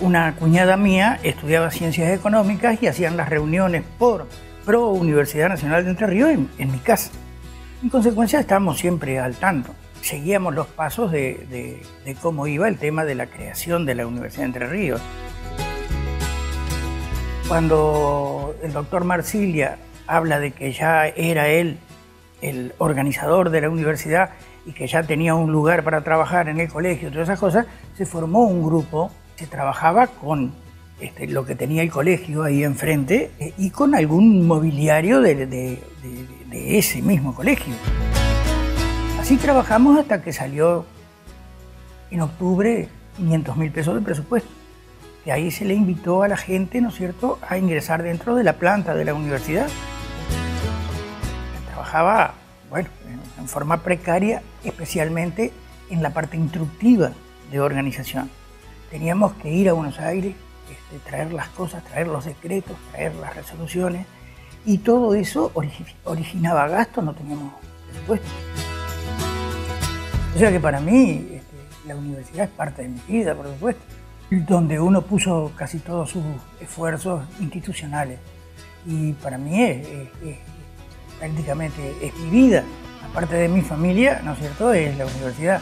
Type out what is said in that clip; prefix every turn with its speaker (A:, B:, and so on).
A: una cuñada mía estudiaba ciencias económicas y hacían las reuniones por pro Universidad Nacional de Entre Ríos en, mi casa. En consecuencia estábamos siempre al tanto. Seguíamos los pasos de, de cómo iba el tema de la creación de la Universidad de Entre Ríos. Cuando el doctor Marsilia habla de que ya era él el organizador de la universidad y que ya tenía un lugar para trabajar en el colegio, todas esas cosas, se formó un grupo, se trabajaba con este, lo que tenía el colegio ahí enfrente eh, y con algún mobiliario de, ese mismo colegio. Así trabajamos hasta que salió en octubre 500 mil pesos de presupuesto. Y ahí se le invitó a la gente, ¿no es cierto?, a ingresar dentro de la planta de la universidad. Trabajaba, bueno, en forma precaria, especialmente en la parte instructiva de organización. Teníamos que ir a Buenos Aires, este, traer las cosas, traer los decretos, traer las resoluciones, y todo eso originaba gastos, no teníamos presupuesto. O sea que para mí este, la universidad es parte de mi vida, por supuesto donde uno puso casi todos sus esfuerzos institucionales. Y para mí es, prácticamente es mi vida, aparte de mi familia, ¿no es cierto?, es la universidad.